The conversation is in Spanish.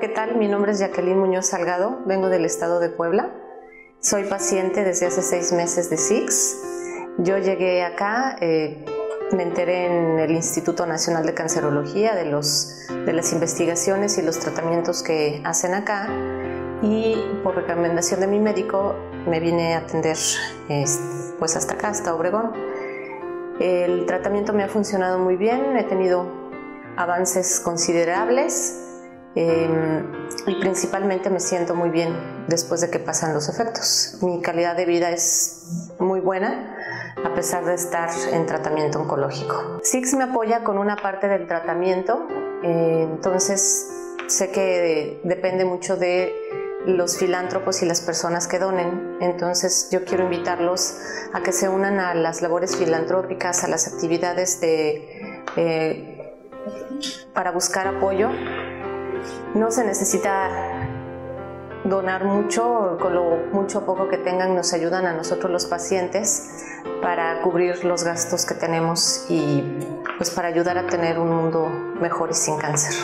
¿qué tal? Mi nombre es Jacqueline Muñoz Salgado, vengo del estado de Puebla. Soy paciente desde hace seis meses de SIX. Yo llegué acá, eh, me enteré en el Instituto Nacional de Cancerología de, los, de las investigaciones y los tratamientos que hacen acá y por recomendación de mi médico me vine a atender pues hasta acá, hasta Obregón. El tratamiento me ha funcionado muy bien, he tenido avances considerables em, y principalmente me siento muy bien después de que pasan los efectos. Mi calidad de vida es muy buena a pesar de estar en tratamiento oncológico. Six me apoya con una parte del tratamiento, eh, entonces sé que depende mucho de los filántropos y las personas que donen. Entonces yo quiero invitarlos a que se unan a las labores filantrópicas, a las actividades de, eh, para buscar apoyo. No se necesita donar mucho, con lo mucho o poco que tengan nos ayudan a nosotros los pacientes para cubrir los gastos que tenemos y pues para ayudar a tener un mundo mejor y sin cáncer.